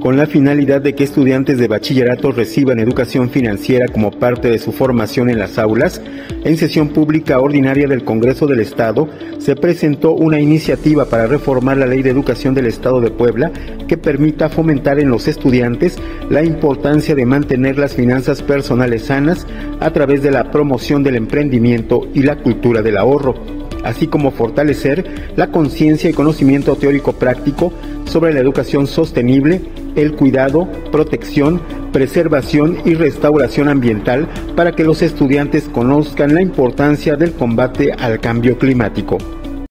con la finalidad de que estudiantes de bachillerato reciban educación financiera como parte de su formación en las aulas, en sesión pública ordinaria del Congreso del Estado se presentó una iniciativa para reformar la Ley de Educación del Estado de Puebla que permita fomentar en los estudiantes la importancia de mantener las finanzas personales sanas a través de la promoción del emprendimiento y la cultura del ahorro así como fortalecer la conciencia y conocimiento teórico práctico sobre la educación sostenible, el cuidado, protección, preservación y restauración ambiental para que los estudiantes conozcan la importancia del combate al cambio climático.